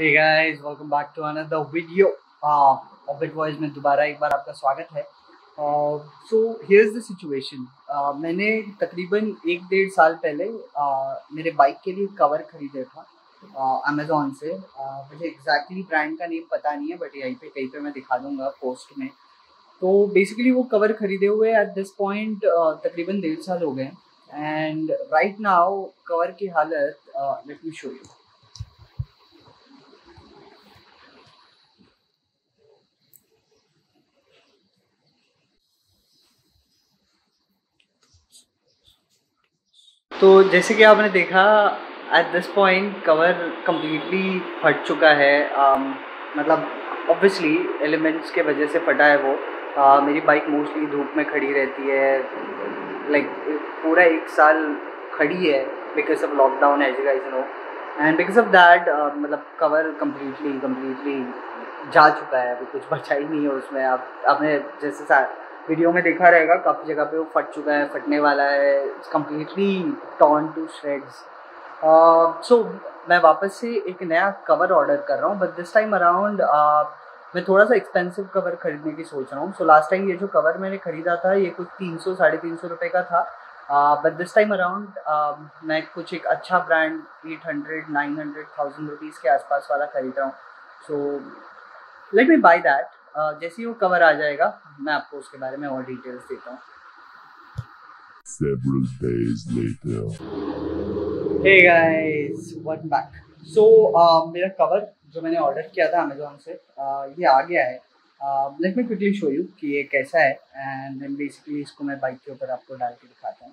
Uh, दोबारा एक बार आपका स्वागत है। सो हियर्स द सिचुएशन मैंने तकरीबन एक डेढ़ साल पहले uh, मेरे बाइक के लिए कवर खरीदा था अमेजोन uh, से। मुझे एग्जैक्टली ब्रांड का नेम पता नहीं है बट यहीं पे कहीं पे मैं दिखा दूँगा पोस्ट में। तो बेसिकली वो कवर खरीदे हुए एट दिस पॉइंट तकरीबन डेढ़ साल हो गए एंड राइट नाउ कवर की हालत लेट मी शो यू तो जैसे कि आपने देखा at this point cover completely फट चुका है। Um, मतलब ऑब्वियसली एलिमेंट्स के वजह से फटा है वो। Uh, मेरी बाइक मोस्टली धूप में खड़ी रहती है। लाइक like, पूरा एक साल खड़ी है because of lockdown as guys know and because of that मतलब कवर कम्प्लीटली कम्प्लीटली जा चुका है। अभी कुछ बचा ही नहीं है उसमें। आप आपने जैसे वीडियो में देखा रहेगा, काफ़ी जगह पे वो फट चुका है, फटने वाला है completely torn to shreds so मैं वापस से एक नया कवर ऑर्डर कर रहा हूँ बट दिस टाइम अराउंड मैं थोड़ा सा एक्सपेंसिव कवर खरीदने की सोच रहा हूँ. सो लास्ट टाइम ये जो कवर मैंने ख़रीदा था, ये कुछ तीन सौ, साढ़े तीन सौ रुपये का था. बट दिस टाइम अराउंड मैं कुछ एक अच्छा brand eight hundred nine hundred thousand rupees के आसपास वाला खरीद रहा हूँ. So let me buy that जैसे ही वो कवर आ जाएगा मैं आपको उसके बारे में और डिटेल्स देता हूँ Several days later. Hey guys, welcome back. So uh, मेरा कवर जो मैंने ऑर्डर किया था अमेजोन से uh, ये आ गया है let me quickly show you कि ये कैसा है एंड देन बेसिकली इसको मैं बाइक के ऊपर आपको डाल के दिखाता हूँ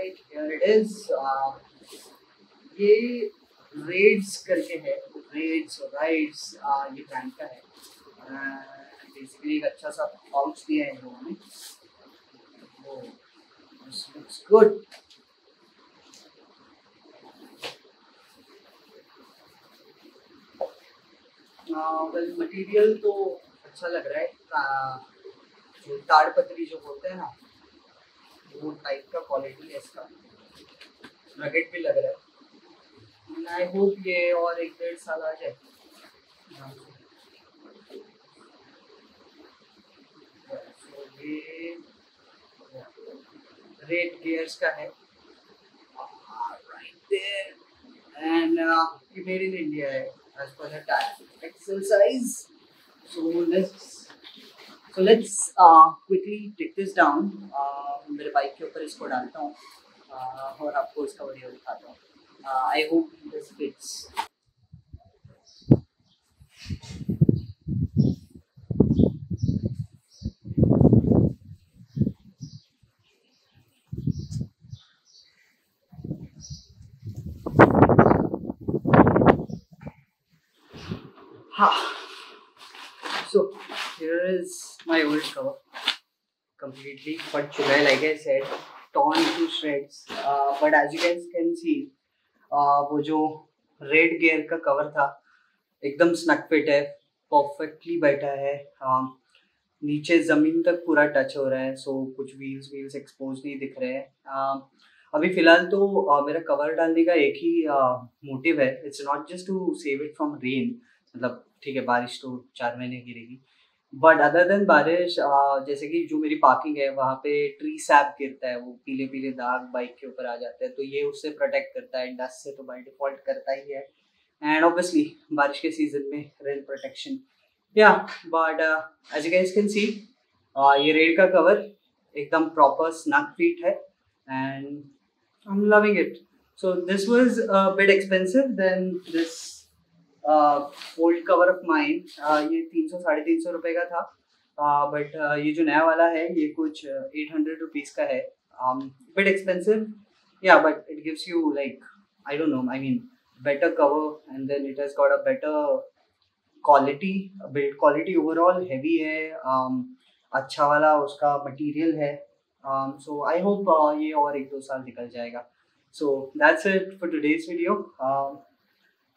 राइट हियर इट इज़ ये रेड्स करके है रेड्स राइड्स ये ब्रांड का है। बेसिकली एक अच्छा सा पाउच दिया है इन लोगों ने। लुक्स गुड वेल मटेरियल तो अच्छा लग रहा है। जो ताड़पत्री जो होते हैं ना वो टाइप का क्वालिटी है इसका। नगेट भी लग रहा है। आई होप ये और एक डेढ़ साल आ जाए। रेड गियर्स का है। एंड ये मेड इन इंडिया है। As per the tag exercise so, let's uh, quickly take this down. Uh, मेरे बाइक के ऊपर इसको डालता हूँ। Uh, और आपको इसका वीडियो दिखाता हूँ। I hope this fits So here is my old cover. completely चुका है like I said torn to shreds. Uh, but as you guys can see uh, वो जो रेड गेयर का कवर था एकदम स्नक फिट है परफेक्टली बैठा है uh, नीचे ज़मीन तक पूरा टच हो रहा है सो so, कुछ व्हील्स व्हील्स एक्सपोज नहीं दिख रहे हैं uh, अभी फ़िलहाल तो uh, मेरा कवर डालने का एक ही मोटिव uh, है। It's not just to save it from rain मतलब ठीक है बारिश तो चार महीने गिरेगी बट अदर देन बारिश जैसे कि जो मेरी पार्किंग है, वहाँ पे ट्री सैप गिरता है, वो पीले पीले दाग बाइक के ऊपर आ जाते हैं तो ये उससे प्रोटेक्ट करता है डस्ट से तो बाई डिफ़ॉल्ट करता ही है। एंड ऑब्वियसली बारिश के सीज़न में rain protection yeah but as you can see ये रेड का कवर एकदम प्रॉपर स्नक फीट है and I am loving it so this was bit expensive than this old cover of mine ये तीन सौ साढ़े तीन सौ रुपये का था। बट ये जो नया वाला है ये कुछ एट हंड्रेड रुपीज़ का है। Bit expensive yeah but it gives you like I don't know I mean better cover and then it has got a better quality build quality overall heavy है um, अच्छा वाला उसका material है। सो I hope ये और एक दो साल निकल जाएगा। So that's it for today's video